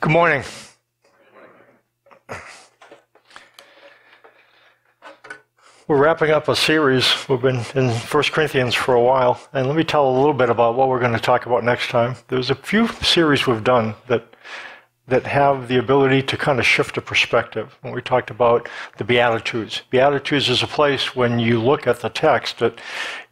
Good morning. We're wrapping up a series. We've been in 1 Corinthians for a while, and let me tell a little bit about what we're going to talk about next time. There's a few series we've done that that have the ability to kind of shift a perspective. When we talked about the Beatitudes, Beatitudes is a place when you look at the text that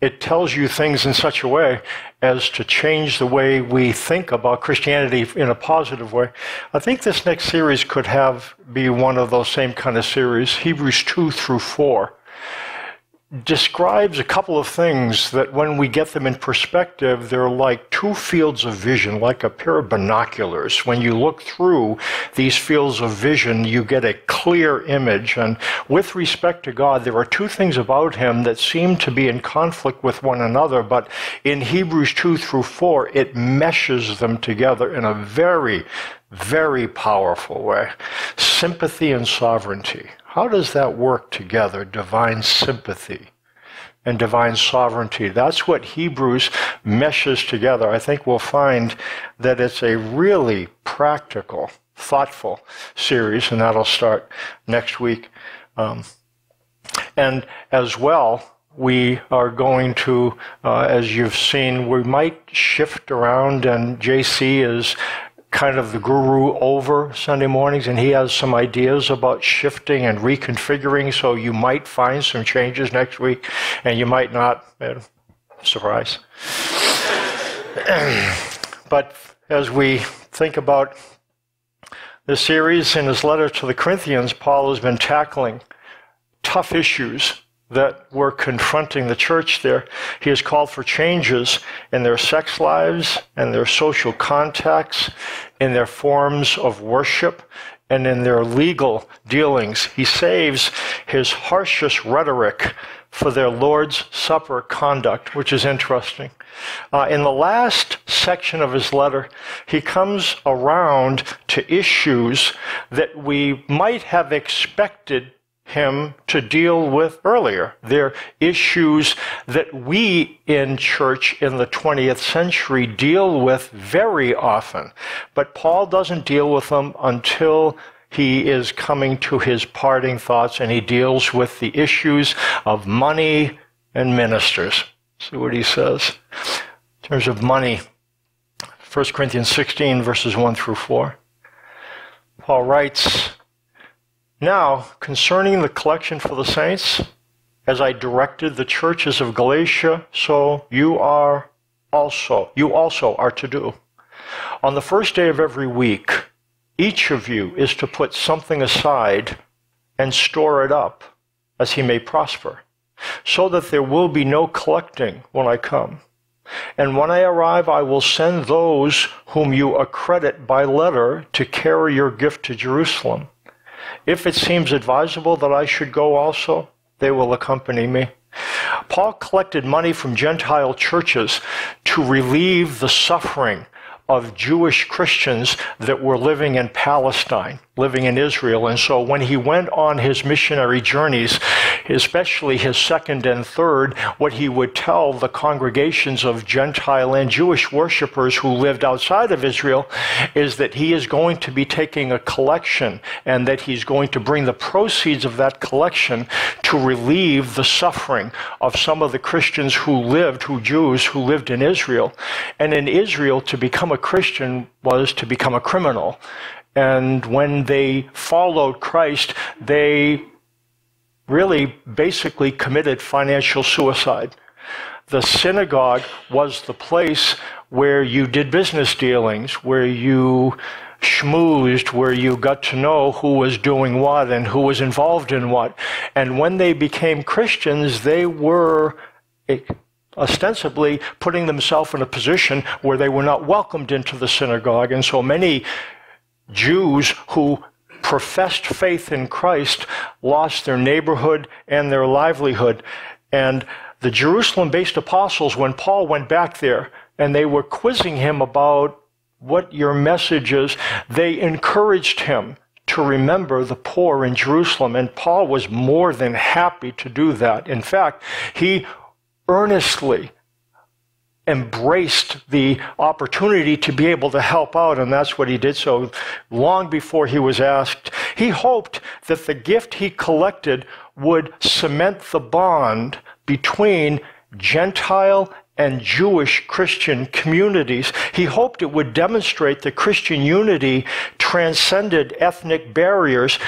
it tells you things in such a way as to change the way we think about Christianity in a positive way. I think this next series could have be one of those same kind of series, Hebrews 2 through 4 describes a couple of things that when we get them in perspective, they're like two fields of vision, like a pair of binoculars. When you look through these fields of vision, you get a clear image. And with respect to God, there are two things about him that seem to be in conflict with one another, but in Hebrews 2 through 4, it meshes them together in a very, very powerful way. Sympathy and sovereignty. How does that work together? Divine sympathy and divine sovereignty. That's what Hebrews meshes together. I think we'll find that it's a really practical, thoughtful series, and that'll start next week. Um, and as well, we are going to, uh, as you've seen, we might shift around, and JC is kind of the guru over Sunday mornings, and he has some ideas about shifting and reconfiguring. So you might find some changes next week, and you might not. Uh, surprise. but as we think about this series in his letter to the Corinthians, Paul has been tackling tough issues that were confronting the church there. He has called for changes in their sex lives and their social contacts, in their forms of worship, and in their legal dealings. He saves his harshest rhetoric for their Lord's Supper conduct, which is interesting. Uh, in the last section of his letter, he comes around to issues that we might have expected him to deal with earlier. They're issues that we in church in the 20th century deal with very often. But Paul doesn't deal with them until he is coming to his parting thoughts and he deals with the issues of money and ministers. See what he says. In terms of money, 1 Corinthians 16, verses 1 through 4. Paul writes, now, concerning the collection for the saints, as I directed the churches of Galatia, so you are also, you also are to do. On the first day of every week, each of you is to put something aside and store it up as he may prosper, so that there will be no collecting when I come. And when I arrive, I will send those whom you accredit by letter to carry your gift to Jerusalem. If it seems advisable that I should go also, they will accompany me. Paul collected money from Gentile churches to relieve the suffering of Jewish Christians that were living in Palestine, living in Israel. And so when he went on his missionary journeys, especially his second and third, what he would tell the congregations of Gentile and Jewish worshippers who lived outside of Israel is that he is going to be taking a collection and that he's going to bring the proceeds of that collection to relieve the suffering of some of the Christians who lived, who Jews who lived in Israel. And in Israel, to become a Christian was to become a criminal. And when they followed Christ, they really basically committed financial suicide. The synagogue was the place where you did business dealings, where you schmoozed, where you got to know who was doing what and who was involved in what. And when they became Christians, they were ostensibly putting themselves in a position where they were not welcomed into the synagogue. And so many Jews who professed faith in Christ lost their neighborhood and their livelihood. And the Jerusalem based apostles, when Paul went back there and they were quizzing him about what your message is, they encouraged him to remember the poor in Jerusalem. And Paul was more than happy to do that. In fact, he earnestly embraced the opportunity to be able to help out, and that's what he did so long before he was asked. He hoped that the gift he collected would cement the bond between Gentile and Jewish Christian communities. He hoped it would demonstrate that Christian unity transcended ethnic barriers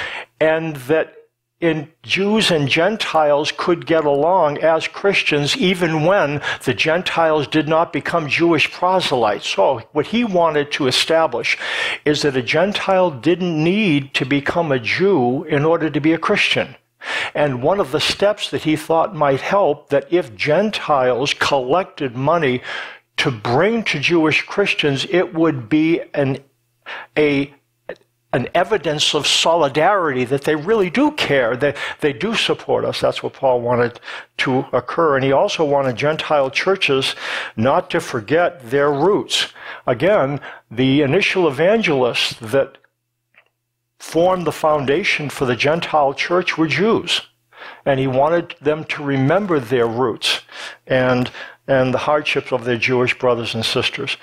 and that in Jews and Gentiles could get along as Christians even when the Gentiles did not become Jewish proselytes. So, what he wanted to establish is that a Gentile didn't need to become a Jew in order to be a Christian. And one of the steps that he thought might help that if Gentiles collected money to bring to Jewish Christians, it would be an a an evidence of solidarity that they really do care, that they do support us. That's what Paul wanted to occur. And he also wanted Gentile churches not to forget their roots. Again, the initial evangelists that formed the foundation for the Gentile church were Jews. And he wanted them to remember their roots. And and the hardships of their Jewish brothers and sisters.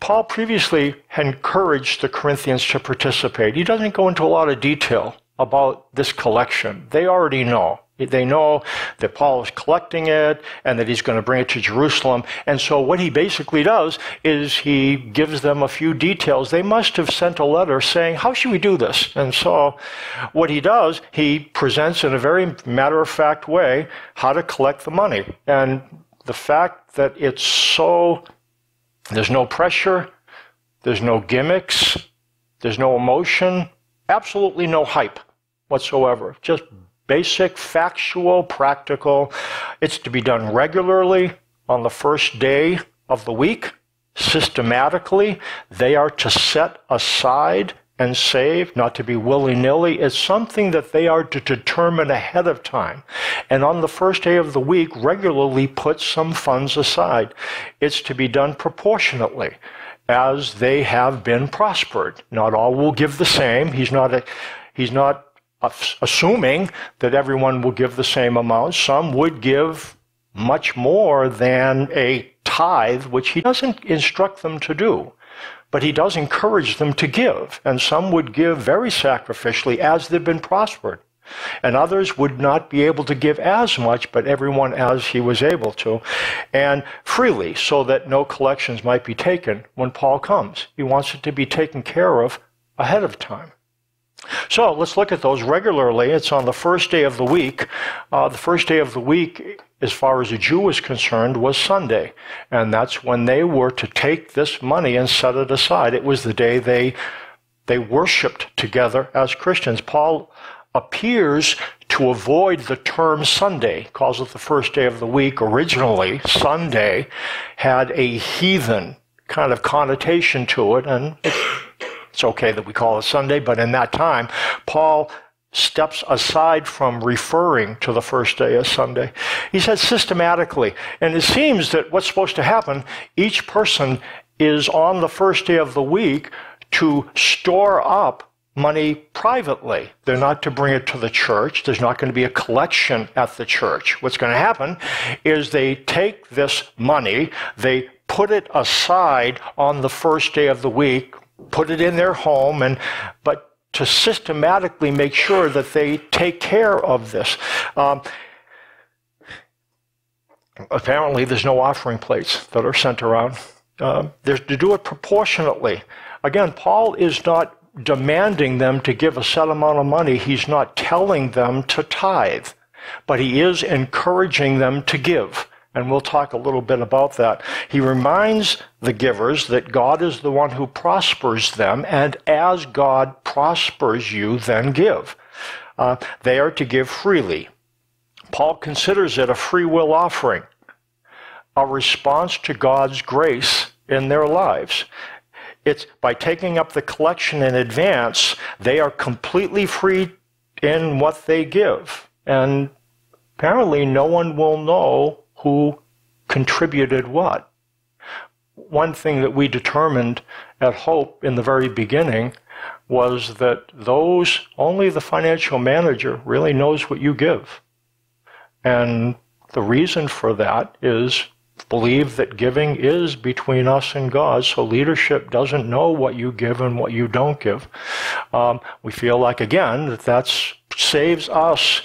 Paul previously encouraged the Corinthians to participate. He doesn't go into a lot of detail about this collection. They already know. They know that Paul is collecting it and that he's going to bring it to Jerusalem. And so what he basically does is he gives them a few details. They must have sent a letter saying, How should we do this? And so what he does, he presents in a very matter of fact way how to collect the money. And the fact that it's so, there's no pressure, there's no gimmicks, there's no emotion, absolutely no hype whatsoever. Just basic, factual, practical. It's to be done regularly on the first day of the week, systematically. They are to set aside and save, not to be willy nilly. It's something that they are to determine ahead of time. And on the first day of the week, regularly put some funds aside. It's to be done proportionately as they have been prospered. Not all will give the same. He's not, a, he's not assuming that everyone will give the same amount. Some would give much more than a tithe, which he doesn't instruct them to do but he does encourage them to give. And some would give very sacrificially as they've been prospered. And others would not be able to give as much, but everyone as he was able to, and freely, so that no collections might be taken when Paul comes. He wants it to be taken care of ahead of time. So let's look at those regularly. It's on the first day of the week. Uh, the first day of the week, as far as a Jew was concerned, was Sunday. And that's when they were to take this money and set it aside. It was the day they, they worshiped together as Christians. Paul appears to avoid the term Sunday, calls it the first day of the week. Originally, Sunday had a heathen kind of connotation to it, and it's okay that we call it Sunday, but in that time, Paul steps aside from referring to the first day as Sunday. He said systematically. And it seems that what's supposed to happen, each person is on the first day of the week to store up money privately. They're not to bring it to the church. There's not going to be a collection at the church. What's going to happen is they take this money, they put it aside on the first day of the week put it in their home, and but to systematically make sure that they take care of this. Um, apparently, there's no offering plates that are sent around. Uh, there's to do it proportionately. Again, Paul is not demanding them to give a set amount of money. He's not telling them to tithe, but he is encouraging them to give and we'll talk a little bit about that. He reminds the givers that God is the one who prospers them, and as God prospers you, then give. Uh, they are to give freely. Paul considers it a free will offering, a response to God's grace in their lives. It's by taking up the collection in advance, they are completely free in what they give. And apparently, no one will know who contributed what. One thing that we determined at Hope in the very beginning was that those, only the financial manager really knows what you give. And the reason for that is believe that giving is between us and God, so leadership doesn't know what you give and what you don't give. Um, we feel like, again, that that saves us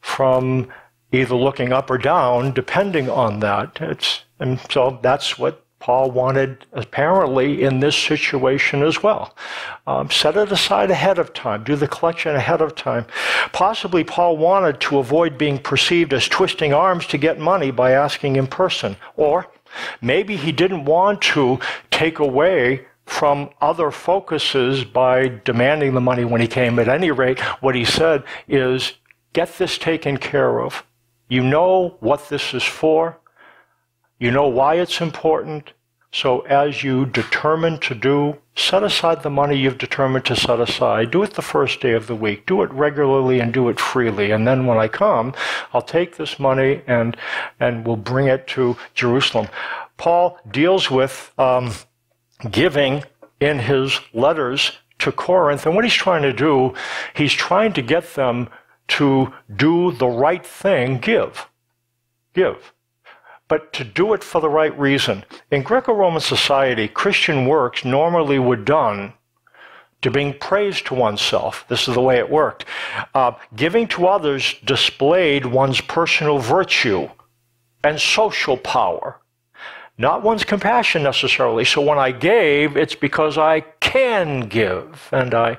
from either looking up or down, depending on that. It's, and so that's what Paul wanted, apparently, in this situation as well. Um, set it aside ahead of time, do the collection ahead of time. Possibly, Paul wanted to avoid being perceived as twisting arms to get money by asking in person. Or maybe he didn't want to take away from other focuses by demanding the money when he came. At any rate, what he said is get this taken care of. You know what this is for. You know why it's important. So as you determine to do, set aside the money you've determined to set aside. Do it the first day of the week. Do it regularly and do it freely. And then when I come, I'll take this money and and we'll bring it to Jerusalem. Paul deals with um, giving in his letters to Corinth, and what he's trying to do, he's trying to get them to do the right thing. Give, give but to do it for the right reason. In Greco Roman society, Christian works normally were done to bring praise to oneself. This is the way it worked. Uh, giving to others displayed one's personal virtue and social power, not one's compassion necessarily. So when I gave, it's because I can give, and I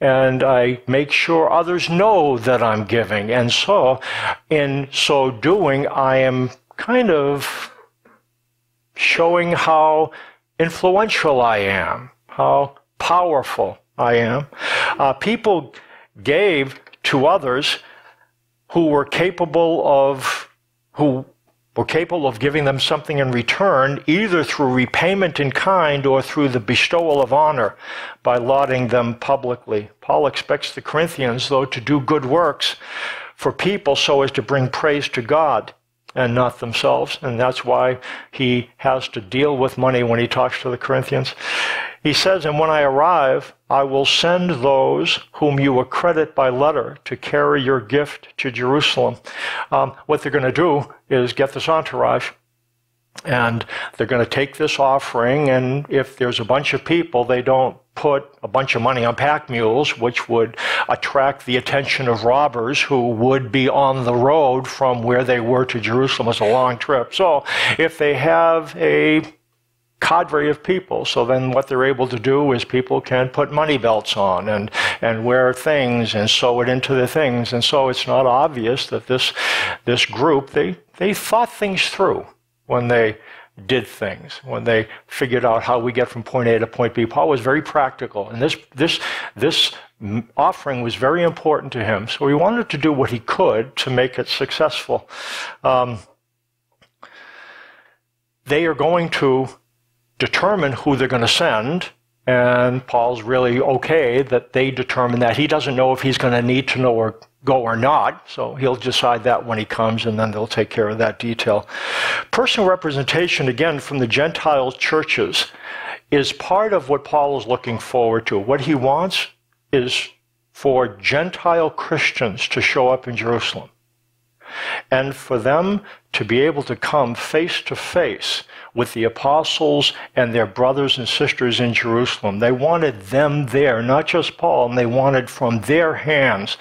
and I make sure others know that I'm giving. And so, in so doing, I am kind of showing how influential I am, how powerful I am. Uh, people gave to others who were capable of who were capable of giving them something in return, either through repayment in kind or through the bestowal of honor by lauding them publicly. Paul expects the Corinthians, though, to do good works for people so as to bring praise to God and not themselves. And that's why he has to deal with money when he talks to the Corinthians. He says, And when I arrive, I will send those whom you accredit by letter to carry your gift to Jerusalem. Um, what they're going to do is get this entourage and they're going to take this offering, and if there's a bunch of people, they don't put a bunch of money on pack mules, which would attract the attention of robbers who would be on the road from where they were to Jerusalem. It's a long trip. So if they have a cadre of people. So then what they're able to do is people can put money belts on and, and wear things and sew it into the things. And so it's not obvious that this, this group, they, they thought things through when they did things, when they figured out how we get from point A to point B. Paul was very practical, and this, this, this offering was very important to him. So he wanted to do what he could to make it successful. Um, they are going to determine who they're going to send and Paul's really okay that they determine that. He doesn't know if he's going to need to know or go or not, so he'll decide that when he comes, and then they'll take care of that detail. Personal representation, again, from the Gentile churches, is part of what Paul is looking forward to. What he wants is for Gentile Christians to show up in Jerusalem and for them to be able to come face to face with the apostles and their brothers and sisters in Jerusalem. They wanted them there, not just Paul, and they wanted from their hands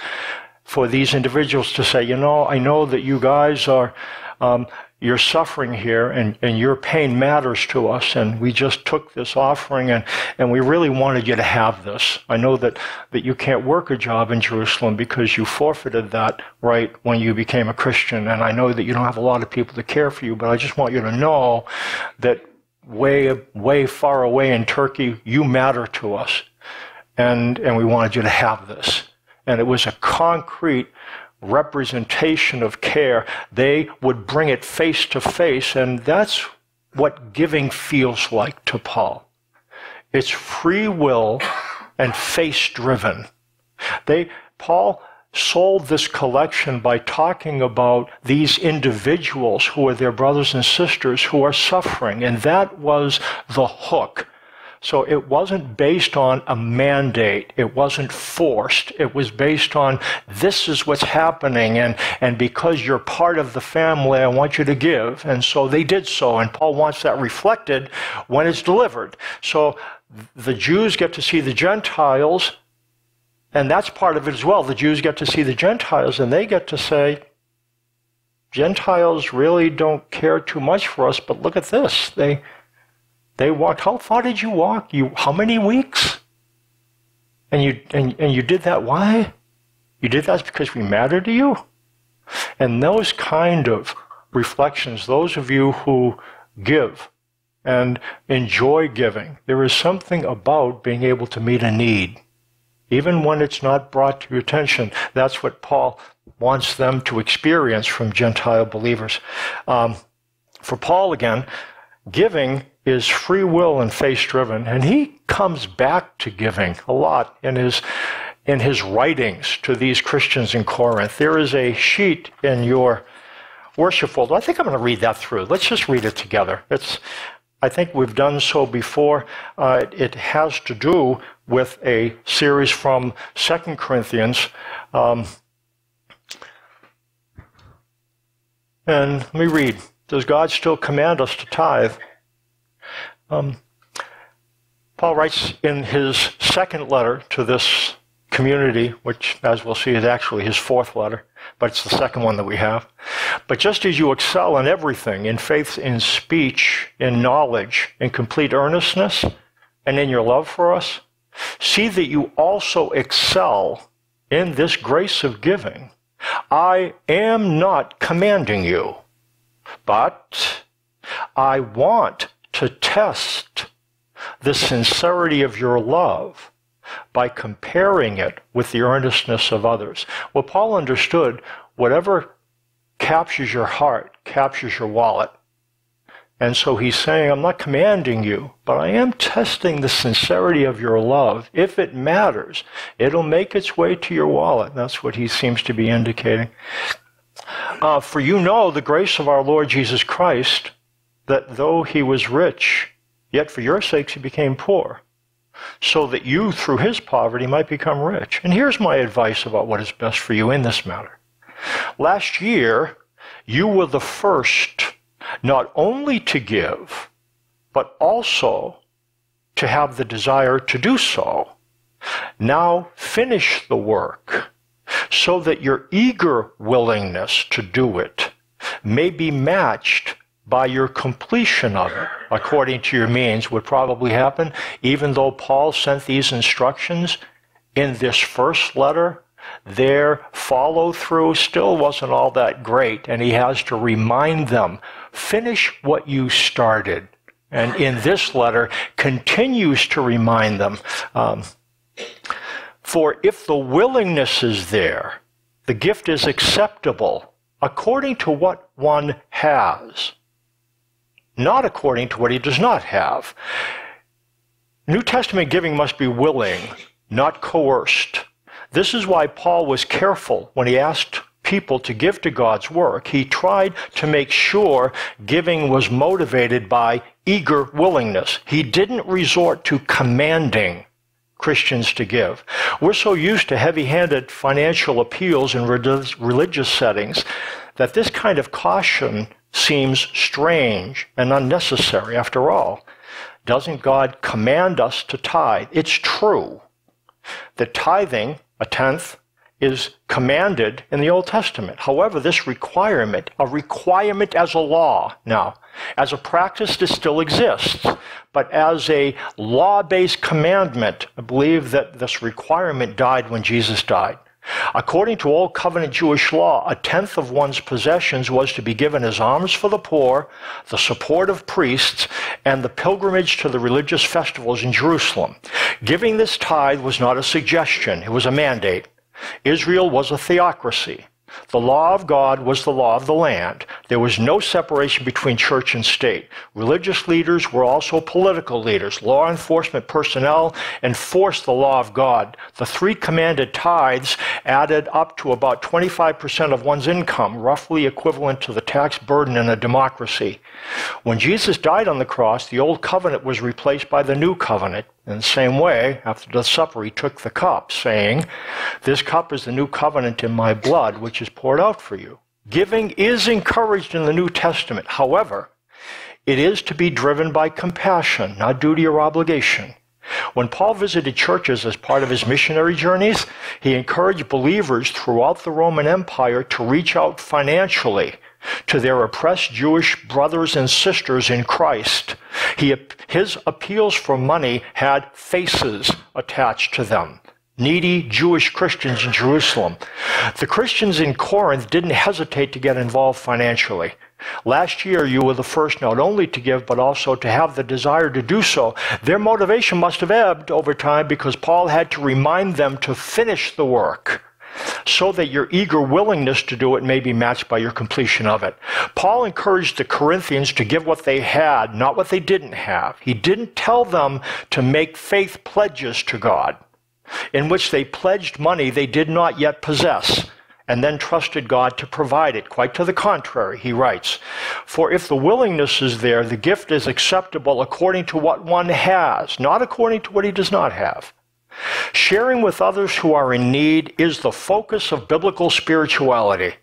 for these individuals to say, you know, I know that you guys are um, you're suffering here and, and your pain matters to us. And we just took this offering and, and we really wanted you to have this. I know that, that you can't work a job in Jerusalem because you forfeited that right when you became a Christian. And I know that you don't have a lot of people to care for you, but I just want you to know that way, way far away in Turkey, you matter to us. And, and we wanted you to have this. And it was a concrete representation of care, they would bring it face to face, and that's what giving feels like to Paul. It's free will and face driven. They, Paul sold this collection by talking about these individuals who are their brothers and sisters who are suffering, and that was the hook So it wasn't based on a mandate. It wasn't forced. It was based on this is what's happening. And, and because you're part of the family, I want you to give. And so they did so. And Paul wants that reflected when it's delivered. So the Jews get to see the Gentiles. And that's part of it as well. The Jews get to see the Gentiles and they get to say, Gentiles really don't care too much for us, but look at this. They, they walked. How far did you walk? You how many weeks? And you and, and you did that why? You did that because we matter to you? And those kind of reflections, those of you who give and enjoy giving, there is something about being able to meet a need. Even when it's not brought to your attention, that's what Paul wants them to experience from Gentile believers. Um, for Paul, again, giving is free will and faith driven, and he comes back to giving a lot in his in his writings to these Christians in Corinth. There is a sheet in your worship folder. I think I'm going to read that through. Let's just read it together. It's I think we've done so before. Uh, it has to do with a series from Second Corinthians. Um, and let me read. Does God still command us to tithe? Um, Paul writes in his second letter to this community, which, as we'll see, is actually his fourth letter, but it's the second one that we have. But just as you excel in everything, in faith, in speech, in knowledge, in complete earnestness, and in your love for us, see that you also excel in this grace of giving. I am not commanding you, but I want to test the sincerity of your love by comparing it with the earnestness of others. Well, Paul understood whatever captures your heart captures your wallet. And so he's saying, I'm not commanding you, but I am testing the sincerity of your love. If it matters, it'll make its way to your wallet. That's what he seems to be indicating. Uh, for you know the grace of our Lord Jesus Christ that though he was rich, yet for your sakes he became poor, so that you through his poverty might become rich. And here's my advice about what is best for you in this matter. Last year, you were the first not only to give, but also to have the desire to do so. Now finish the work so that your eager willingness to do it may be matched by your completion of it, according to your means, would probably happen, even though Paul sent these instructions in this first letter. Their follow through still wasn't all that great, and he has to remind them finish what you started. And in this letter, continues to remind them. Um, for if the willingness is there, the gift is acceptable according to what one has not according to what he does not have. New Testament giving must be willing, not coerced. This is why Paul was careful when he asked people to give to God's work. He tried to make sure giving was motivated by eager willingness. He didn't resort to commanding Christians to give. We're so used to heavy handed financial appeals in religious settings that this kind of caution seems strange and unnecessary after all. Doesn't God command us to tithe? It's true that tithing, a tenth, is commanded in the Old Testament. However, this requirement, a requirement as a law now, as a practice, this still exists. But as a law based commandment, I believe that this requirement died when Jesus died. According to Old Covenant Jewish law, a tenth of one's possessions was to be given as alms for the poor, the support of priests, and the pilgrimage to the religious festivals in Jerusalem. Giving this tithe was not a suggestion, it was a mandate. Israel was a theocracy. The law of God was the law of the land. There was no separation between church and state. Religious leaders were also political leaders. Law enforcement personnel enforced the law of God. The three commanded tithes added up to about 25% of one's income, roughly equivalent to the tax burden in a democracy. When Jesus died on the cross, the old covenant was replaced by the new covenant. In the same way, after the supper, he took the cup, saying, This cup is the new covenant in my blood, which is poured out for you. Giving is encouraged in the New Testament. However, it is to be driven by compassion, not duty or obligation. When Paul visited churches as part of his missionary journeys, he encouraged believers throughout the Roman Empire to reach out financially to their oppressed Jewish brothers and sisters in Christ. He, his appeals for money had faces attached to them. Needy Jewish Christians in Jerusalem. The Christians in Corinth didn't hesitate to get involved financially. Last year, you were the first not only to give, but also to have the desire to do so. Their motivation must have ebbed over time because Paul had to remind them to finish the work so that your eager willingness to do it may be matched by your completion of it. Paul encouraged the Corinthians to give what they had, not what they didn't have. He didn't tell them to make faith pledges to God, in which they pledged money they did not yet possess and then trusted God to provide it. Quite to the contrary, he writes, For if the willingness is there, the gift is acceptable according to what one has, not according to what he does not have. Sharing with others who are in need is the focus of biblical spirituality.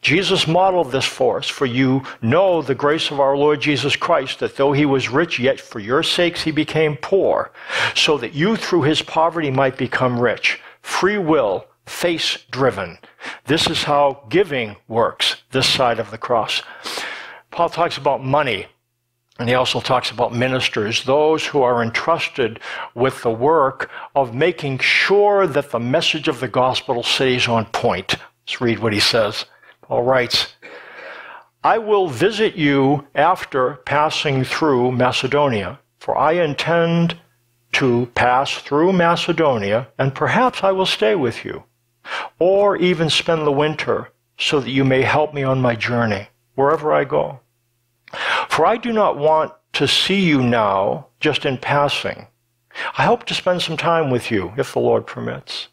Jesus modeled this for us, for you know the grace of our Lord Jesus Christ, that though he was rich, yet for your sakes he became poor, so that you through his poverty might become rich. Free will, face driven. This is how giving works, this side of the cross. Paul talks about money and he also talks about ministers, those who are entrusted with the work of making sure that the message of the gospel stays on point. Let's read what he says. Paul writes, I will visit you after passing through Macedonia, for I intend to pass through Macedonia, and perhaps I will stay with you, or even spend the winter, so that you may help me on my journey, wherever I go. For I do not want to see you now just in passing. I hope to spend some time with you, if the Lord permits.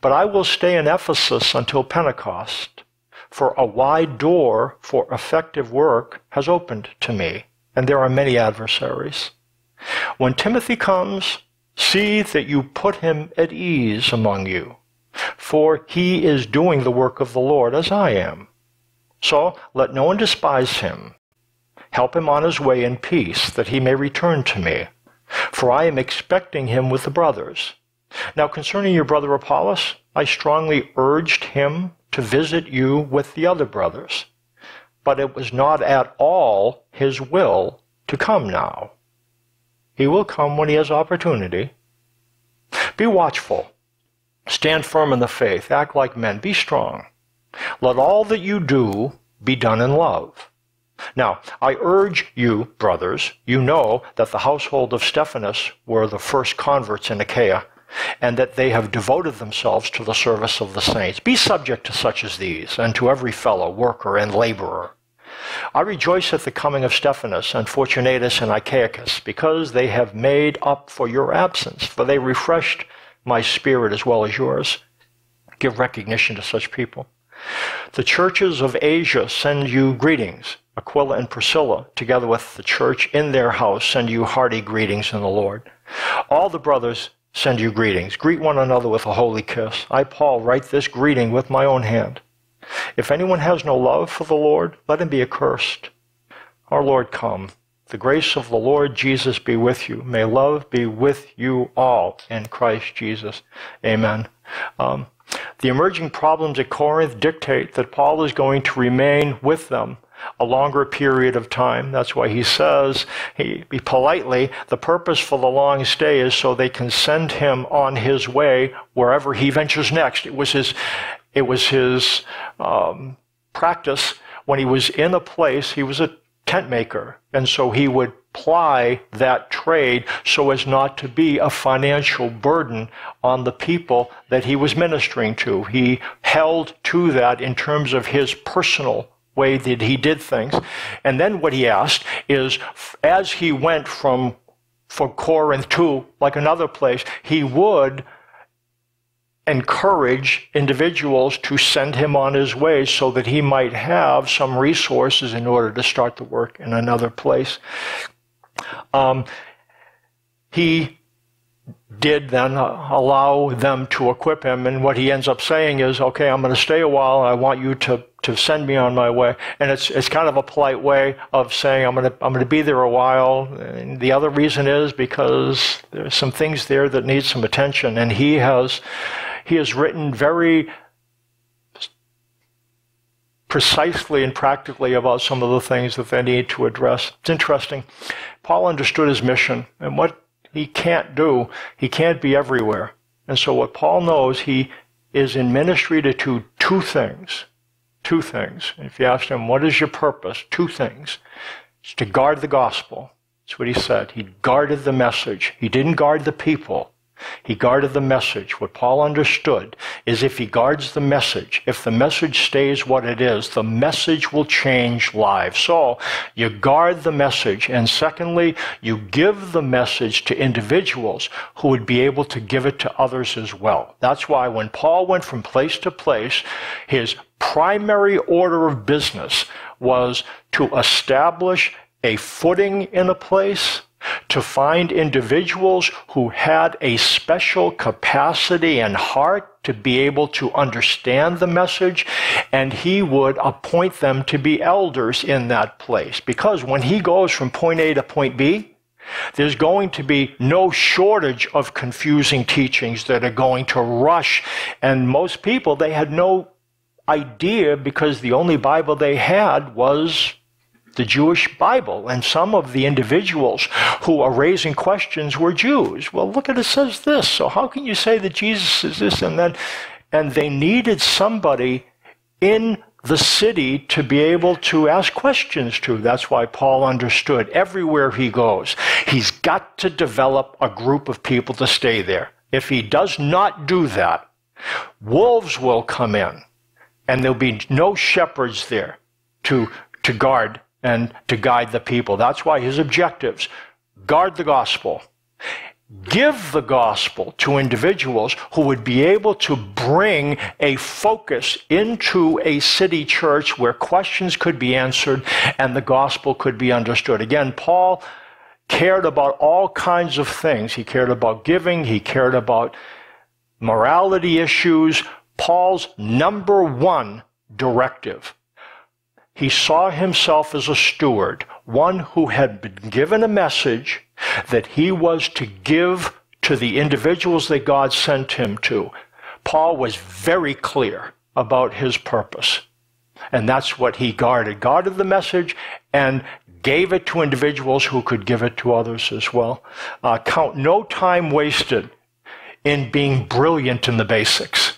But I will stay in Ephesus until Pentecost, for a wide door for effective work has opened to me, and there are many adversaries. When Timothy comes, see that you put him at ease among you, for he is doing the work of the Lord as I am. So let no one despise him. Help him on his way in peace, that he may return to me. For I am expecting him with the brothers. Now concerning your brother Apollos, I strongly urged him to visit you with the other brothers. But it was not at all his will to come now. He will come when he has opportunity. Be watchful. Stand firm in the faith. Act like men. Be strong. Let all that you do be done in love. Now, I urge you, brothers, you know that the household of Stephanas were the first converts in Achaia, and that they have devoted themselves to the service of the saints. Be subject to such as these, and to every fellow worker and laborer. I rejoice at the coming of Stephanas and Fortunatus and Achaicus, because they have made up for your absence, for they refreshed my spirit as well as yours. Give recognition to such people. The churches of Asia send you greetings. Aquila and Priscilla, together with the church in their house, send you hearty greetings in the Lord. All the brothers send you greetings. Greet one another with a holy kiss. I, Paul, write this greeting with my own hand. If anyone has no love for the Lord, let him be accursed. Our Lord come. The grace of the Lord Jesus be with you. May love be with you all in Christ Jesus. Amen. Um, the emerging problems at Corinth dictate that Paul is going to remain with them a longer period of time. That's why he says, he, politely, the purpose for the long stay is so they can send him on his way wherever he ventures next. It was his, it was his um, practice when he was in a place. He was a tent maker. And so he would ply that trade so as not to be a financial burden on the people that he was ministering to. He held to that in terms of his personal way that he did things. And then what he asked is as he went from for Corinth to like another place, he would encourage individuals to send him on his way so that he might have some resources in order to start the work in another place. Um, he did then allow them to equip him, and what he ends up saying is, "Okay, I'm going to stay a while. and I want you to to send me on my way." And it's it's kind of a polite way of saying, "I'm going to I'm going to be there a while." And the other reason is because there's some things there that need some attention, and he has he has written very precisely and practically about some of the things that they need to address. It's interesting. Paul understood his mission and what he can't do, he can't be everywhere. And so, what Paul knows, he is in ministry to do two things. Two things. If you ask him, what is your purpose? Two things. It's to guard the gospel. That's what he said. He guarded the message. He didn't guard the people. He guarded the message. What Paul understood is if he guards the message, if the message stays what it is, the message will change lives. So you guard the message. And secondly, you give the message to individuals who would be able to give it to others as well. That's why when Paul went from place to place, his primary order of business was to establish a footing in a place to find individuals who had a special capacity and heart to be able to understand the message, and he would appoint them to be elders in that place. Because when he goes from point A to point B, there's going to be no shortage of confusing teachings that are going to rush. And most people, they had no idea because the only Bible they had was the Jewish Bible, and some of the individuals who are raising questions were Jews. Well, look at it says this. So how can you say that Jesus is this and that? And they needed somebody in the city to be able to ask questions to. That's why Paul understood everywhere he goes, he's got to develop a group of people to stay there. If he does not do that, wolves will come in and there'll be no shepherds there to, to guard and to guide the people. That's why his objectives guard the gospel, give the gospel to individuals who would be able to bring a focus into a city church where questions could be answered and the gospel could be understood. Again, Paul cared about all kinds of things. He cared about giving, he cared about morality issues. Paul's number one directive he saw himself as a steward, one who had been given a message that he was to give to the individuals that God sent him to. Paul was very clear about his purpose. And that's what he guarded. Guarded the message and gave it to individuals who could give it to others as well. Uh, count no time wasted in being brilliant in the basics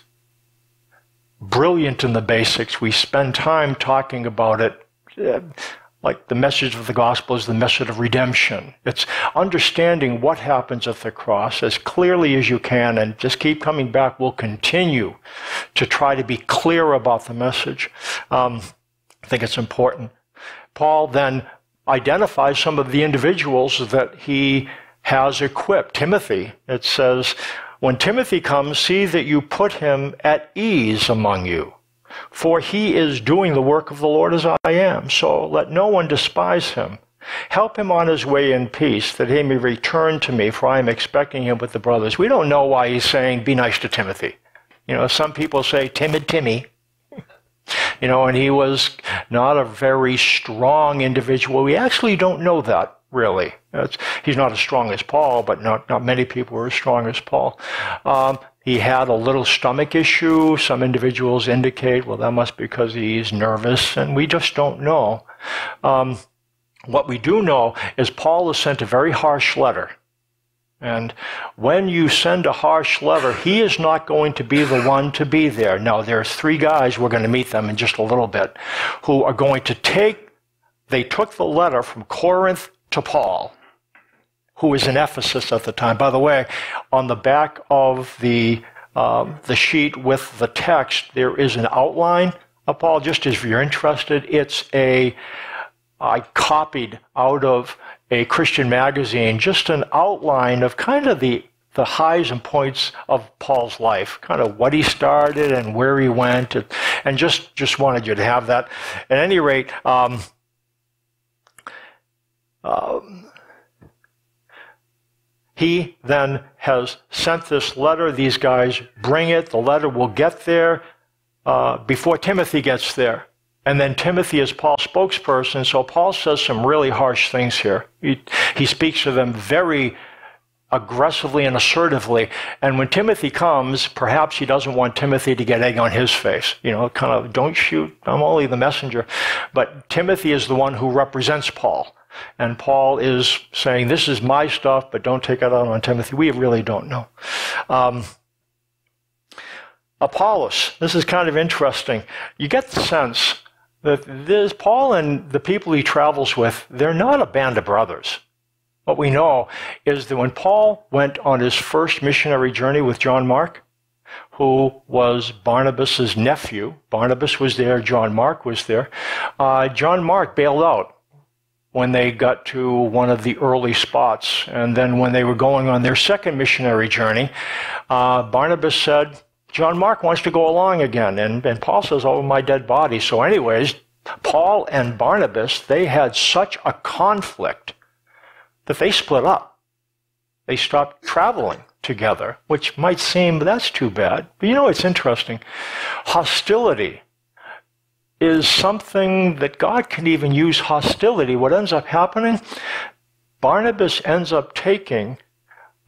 brilliant in the basics. We spend time talking about it. Uh, like the message of the gospel is the message of redemption. It's understanding what happens at the cross as clearly as you can and just keep coming back. We'll continue to try to be clear about the message. Um, I think it's important. Paul then identifies some of the individuals that he has equipped. Timothy, it says, when Timothy comes, see that you put him at ease among you, for he is doing the work of the Lord as I am. So let no one despise him. Help him on his way in peace, that he may return to me, for I am expecting him with the brothers. We don't know why he's saying, be nice to Timothy. You know, some people say, timid Timmy. You know, and he was not a very strong individual. We actually don't know that really. It's, he's not as strong as Paul, but not, not many people are as strong as Paul. Um, he had a little stomach issue. Some individuals indicate, well, that must be because he's nervous, and we just don't know. Um, what we do know is Paul has sent a very harsh letter. And when you send a harsh letter, he is not going to be the one to be there. Now, there's three guys, we're going to meet them in just a little bit, who are going to take they took the letter from Corinth to Paul, who was in Ephesus at the time. By the way, on the back of the um, the sheet with the text, there is an outline of Paul. Just if you're interested, it's a I copied out of a Christian magazine just an outline of kind of the the highs and points of Paul's life, kind of what he started and where he went, and just just wanted you to have that. At any rate, um, um, he then has sent this letter. These guys bring it. The letter will get there uh, before Timothy gets there. And then Timothy is Paul's spokesperson. So Paul says some really harsh things here. He, he speaks to them very aggressively and assertively. And when Timothy comes, perhaps he doesn't want Timothy to get egg on his face. You know, kind of, don't shoot, I'm only the messenger. But Timothy is the one who represents Paul. And Paul is saying, This is my stuff, but don't take it out on Timothy. We really don't know. Um, Apollos, this is kind of interesting. You get the sense that this, Paul and the people he travels with, they're not a band of brothers. What we know is that when Paul went on his first missionary journey with John Mark, who was Barnabas's nephew, Barnabas was there, John Mark was there. Uh, John Mark bailed out when they got to one of the early spots. And then when they were going on their second missionary journey, uh, Barnabas said, John Mark wants to go along again. And, and Paul says, Oh, my dead body. So, anyways, Paul and Barnabas, they had such a conflict that they split up. They stopped traveling together, which might seem that's too bad. But you know, it's interesting. Hostility is something that God can even use hostility. What ends up happening? Barnabas ends up taking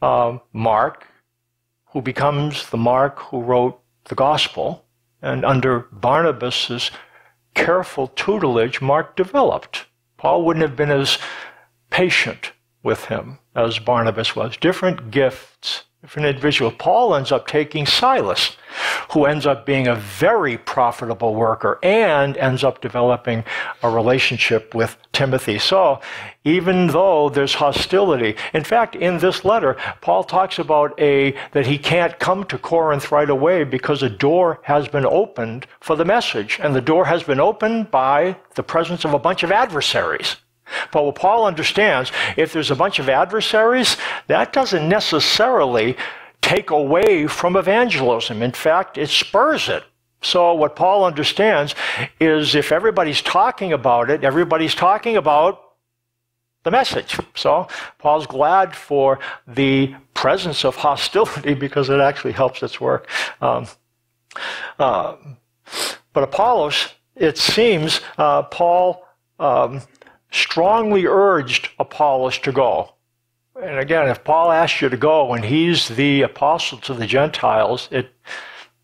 um, Mark, who becomes the Mark who wrote the gospel, and under Barnabas's careful tutelage, Mark developed. Paul wouldn't have been as patient with him as Barnabas was. Different gifts, different individual. Paul ends up taking Silas, who ends up being a very profitable worker and ends up developing a relationship with Timothy. So, even though there's hostility, in fact, in this letter, Paul talks about a that he can't come to Corinth right away because a door has been opened for the message, and the door has been opened by the presence of a bunch of adversaries. But what Paul understands, if there's a bunch of adversaries, that doesn't necessarily take away from evangelism. In fact, it spurs it. So what Paul understands is if everybody's talking about it, everybody's talking about the message. So Paul's glad for the presence of hostility because it actually helps its work. Um, uh, but Apollos, it seems, uh, Paul um, strongly urged Apollos to go. And again, if Paul asks you to go and he's the apostle to the Gentiles, it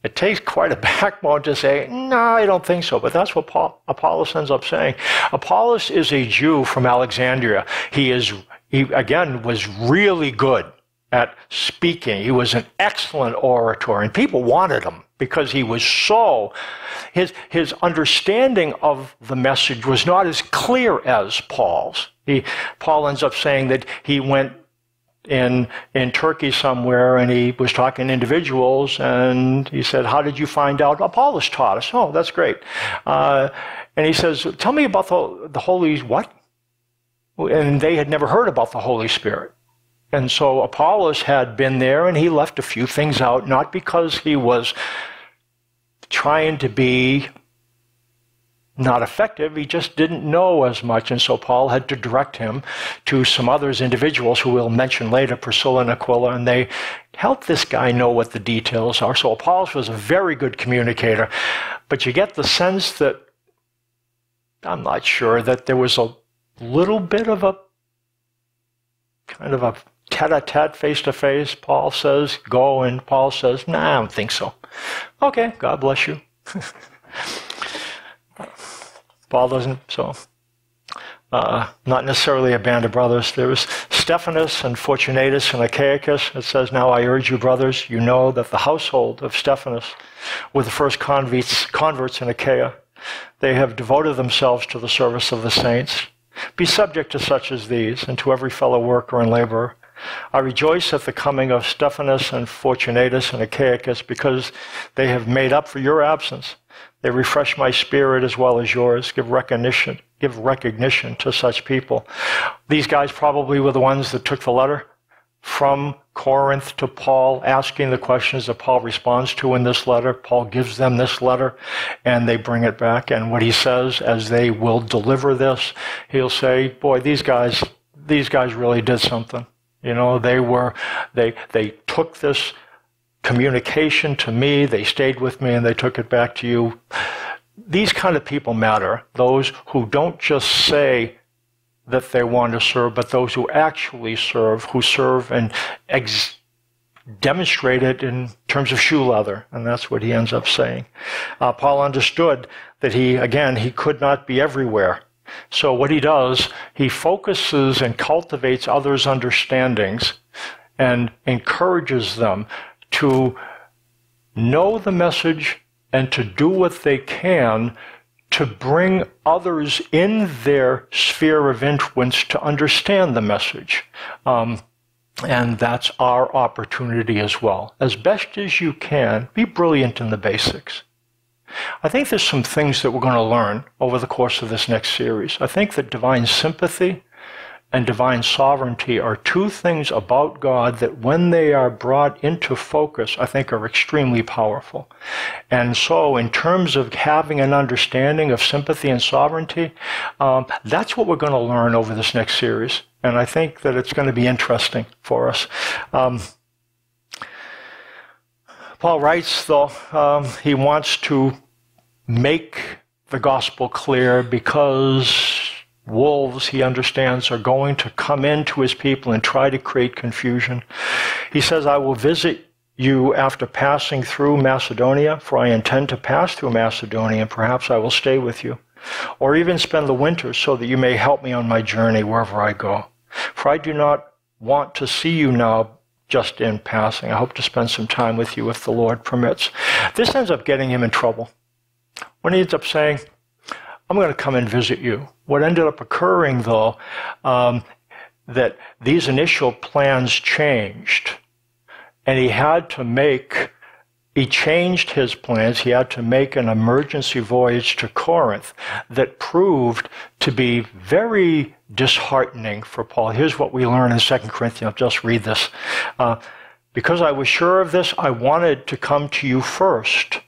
it takes quite a backbone to say, no, I don't think so. But that's what Paul, Apollos ends up saying. Apollos is a Jew from Alexandria. He is, he again was really good at speaking. He was an excellent orator, and people wanted him because he was so, his, his understanding of the message was not as clear as Paul's. He, Paul ends up saying that he went in, in Turkey somewhere and he was talking to individuals and he said, How did you find out? Apollos taught us. Oh, that's great. Uh, and he says, Tell me about the, the Holy, what? And they had never heard about the Holy Spirit. And so Apollos had been there and he left a few things out, not because he was trying to be not effective, he just didn't know as much. And so Paul had to direct him to some others, individuals who we'll mention later, Priscilla and Aquila, and they helped this guy know what the details are. So Apollos was a very good communicator, but you get the sense that I'm not sure that there was a little bit of a kind of a tete a tete, face to face. Paul says, go, and Paul says, nah, I don't think so. Okay, God bless you. Paul doesn't, so. Uh, not necessarily a band of brothers. There was Stephanas and Fortunatus and Achaicus. It says, Now I urge you, brothers, you know that the household of Stephanas were the first converts, converts in Achaia. they have devoted themselves to the service of the saints. Be subject to such as these, and to every fellow worker and laborer. I rejoice at the coming of Stephanas and Fortunatus and Achaicus, because they have made up for your absence. They refresh my spirit as well as yours. Give recognition, give recognition to such people. These guys probably were the ones that took the letter from Corinth to Paul, asking the questions that Paul responds to in this letter. Paul gives them this letter and they bring it back. And what he says as they will deliver this, he'll say, Boy, these guys, these guys really did something. You know, they were, they, they took this communication to me, they stayed with me, and they took it back to you. These kind of people matter. Those who don't just say, that they want to serve, but those who actually serve, who serve and ex- demonstrate it in terms of shoe leather. And that's what he ends up saying. Uh, Paul understood that he, again, he could not be everywhere. So what he does, he focuses and cultivates others' understandings and encourages them to know the message and to do what they can to bring others in their sphere of influence to understand the message. Um, and that's our opportunity as well. As best as you can, be brilliant in the basics. I think there's some things that we're going to learn over the course of this next series. I think that divine sympathy and divine sovereignty are two things about God that, when they are brought into focus, I think are extremely powerful. And so, in terms of having an understanding of sympathy and sovereignty, um, that's what we're going to learn over this next series. And I think that it's going to be interesting for us. Um, Paul writes, though, um, he wants to make the gospel clear because wolves, he understands, are going to come into his people and try to create confusion. He says, I will visit you after passing through Macedonia, for I intend to pass through Macedonia, and perhaps I will stay with you, or even spend the winter so that you may help me on my journey wherever I go. For I do not want to see you now just in passing. I hope to spend some time with you if the Lord permits. This ends up getting him in trouble. When he ends up saying, I'm going to come and visit you. What ended up occurring, though, um, that these initial plans changed, and he had to make he changed his plans. He had to make an emergency voyage to Corinth that proved to be very disheartening for Paul. Here's what we learn in 2 Corinthians. I'll just read this. Uh, because I was sure of this, I wanted to come to you first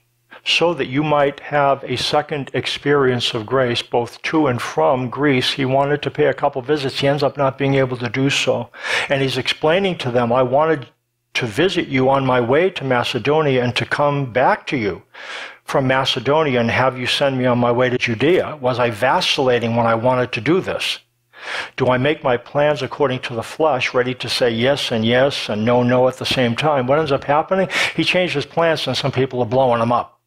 so that you might have a second experience of grace, both to and from Greece. He wanted to pay a couple visits. He ends up not being able to do so. And he's explaining to them, I wanted to visit you on my way to Macedonia and to come back to you from Macedonia and have you send me on my way to Judea. Was I vacillating when I wanted to do this? Do I make my plans according to the flesh, ready to say yes and yes and no, no at the same time? What ends up happening? He changed his plans and some people are blowing him up.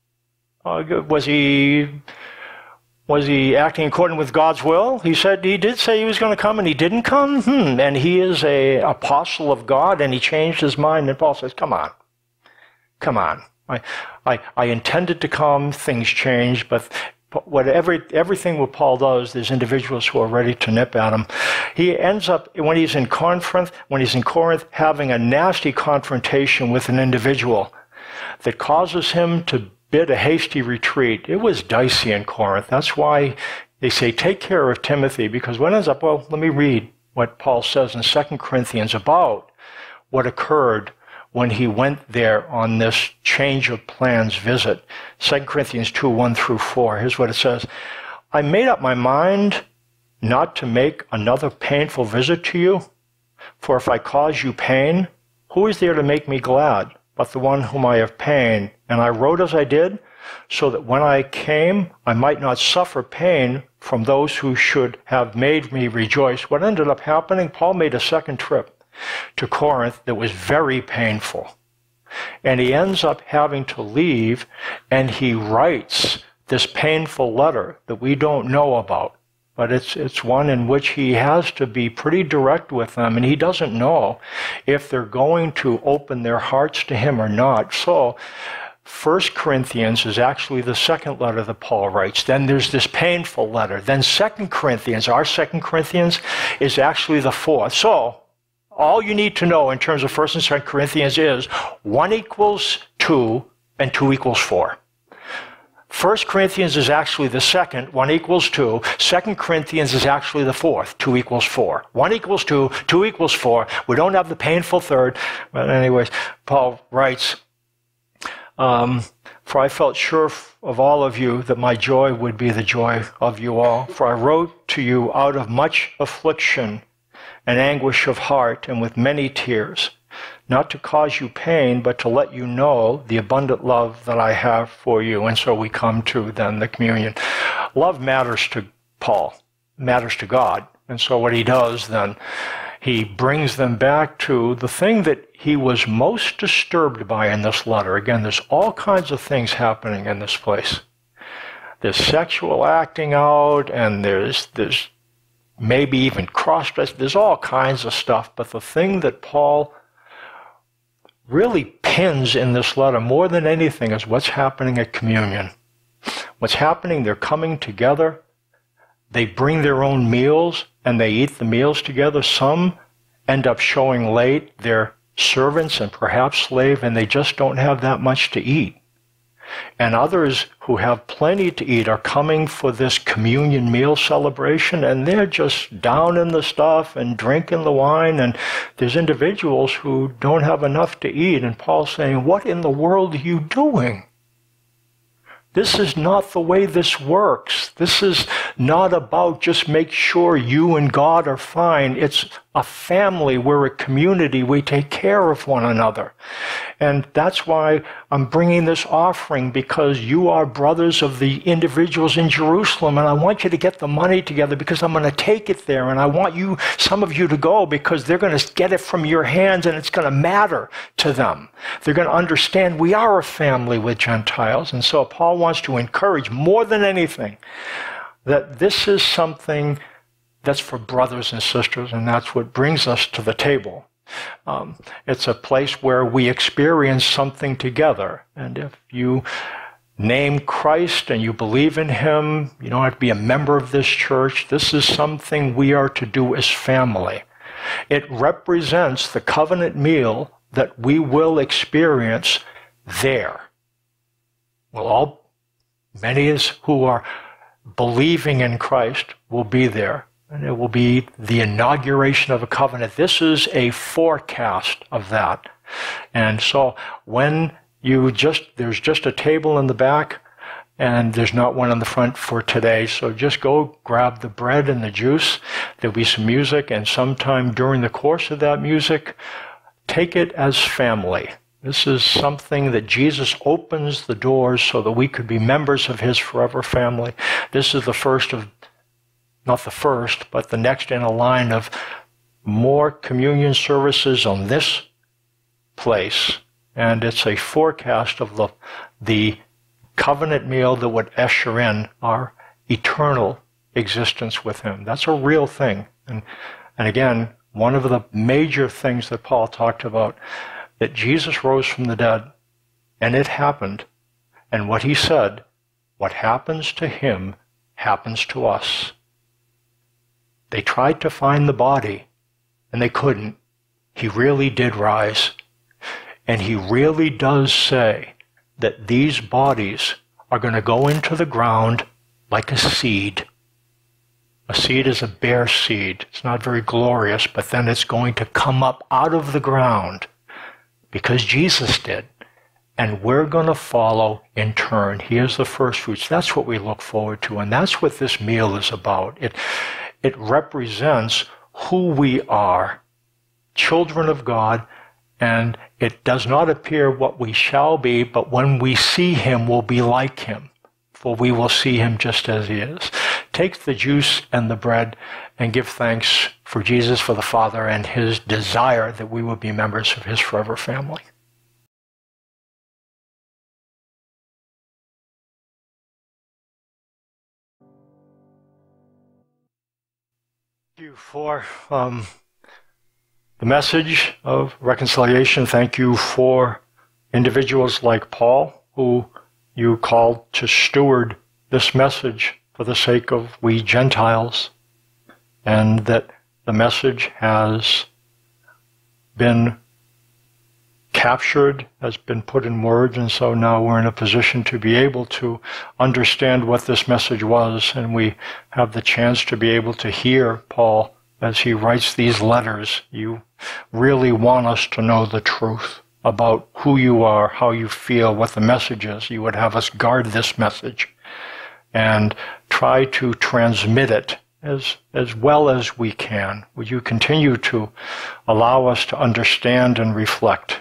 Uh, was he was he acting according with God's will? He said he did say he was going to come and he didn't come. Hmm. And he is a apostle of God and he changed his mind. And Paul says, "Come on, come on. I, I, I intended to come. Things changed, but." Whatever everything what Paul does, there's individuals who are ready to nip at him. He ends up when he's in Corinth, when he's in Corinth, having a nasty confrontation with an individual that causes him to bid a hasty retreat. It was dicey in Corinth. That's why they say, take care of Timothy, because what ends up, well, let me read what Paul says in 2 Corinthians about what occurred when he went there on this change of plans visit. 2 Corinthians 2 1 through 4. Here's what it says I made up my mind not to make another painful visit to you, for if I cause you pain, who is there to make me glad? But the one whom I have pain. And I wrote as I did, so that when I came, I might not suffer pain from those who should have made me rejoice. What ended up happening, Paul made a second trip to Corinth that was very painful. And he ends up having to leave, and he writes this painful letter that we don't know about but it's it's one in which he has to be pretty direct with them and he doesn't know if they're going to open their hearts to him or not so First Corinthians is actually the second letter that Paul writes. Then there's this painful letter. Then Second Corinthians, our Second Corinthians, is actually the fourth. So all you need to know in terms of First and Second Corinthians is one equals two and two equals four. First Corinthians is actually the second, one equals two. Second Corinthians is actually the fourth, two equals four. One equals two, two equals four. We don't have the painful third. But anyways, Paul writes, um, for I felt sure of all of you that my joy would be the joy of you all. For I wrote to you out of much affliction and anguish of heart and with many tears, not to cause you pain, but to let you know the abundant love that I have for you. And so we come to then the communion. Love matters to Paul, matters to God. And so what he does then he brings them back to the thing that he was most disturbed by in this letter. Again, there's all kinds of things happening in this place. There's sexual acting out, and there's there's maybe even cross dress. There's all kinds of stuff. But the thing that Paul really pins in this letter more than anything is what's happening at communion. What's happening, they're coming together. They bring their own meals and they eat the meals together. Some end up showing late. They're servants and perhaps slave, and they just don't have that much to eat. And others who have plenty to eat are coming for this communion meal celebration, and they're just down in the stuff and drinking the wine. And there's individuals who don't have enough to eat. And Paul's saying, What in the world are you doing? This is not the way this works. This is not about just make sure you and God are fine. It's a family. We're a community. We take care of one another. And that's why I'm bringing this offering because you are brothers of the individuals in Jerusalem. And I want you to get the money together because I'm going to take it there. And I want you, some of you to go because they're going to get it from your hands and it's going to matter to them. They're going to understand we are a family with Gentiles. And so Paul wants to encourage more than anything that this is something that's for brothers and sisters, and that's what brings us to the table. Um, it's a place where we experience something together. And if you name Christ and you believe in Him, you don't have to be a member of this church. This is something we are to do as family. It represents the covenant meal that we will experience there. Well, all many as who are believing in Christ will be there and it will be the inauguration of a covenant. This is a forecast of that. And so when you just, there's just a table in the back and there's not one in the front for today. So just go grab the bread and the juice. There'll be some music and sometime during the course of that music, take it as family. This is something that Jesus opens the doors so that we could be members of his forever family. This is the first of not the first, but the next in a line of more communion services on this place. And it's a forecast of the, the covenant meal that would usher in our eternal existence with Him. That's a real thing. And, and again, one of the major things that Paul talked about that Jesus rose from the dead, and it happened. And what he said, what happens to him happens to us. They tried to find the body, and they couldn't. He really did rise. And he really does say that these bodies are going to go into the ground like a seed. A seed is a bare seed. It's not very glorious, but then it's going to come up out of the ground because Jesus did. And we're going to follow in turn. Here's the first fruits. That's what we look forward to. And that's what this meal is about. It, it represents who we are, children of God, and it does not appear what we shall be, but when we see him, we'll be like him, for we will see him just as he is. Take the juice and the bread and give thanks for Jesus, for the Father, and his desire that we will be members of his forever family. For um, the message of reconciliation. Thank you for individuals like Paul who you called to steward this message for the sake of we Gentiles, and that the message has been captured, has been put in words, and so now we're in a position to be able to understand what this message was, and we have the chance to be able to hear Paul as he writes these letters. You really want us to know the truth about who you are, how you feel, what the message is. You would have us guard this message and try to transmit it as, as well as we can. Would you continue to allow us to understand and reflect?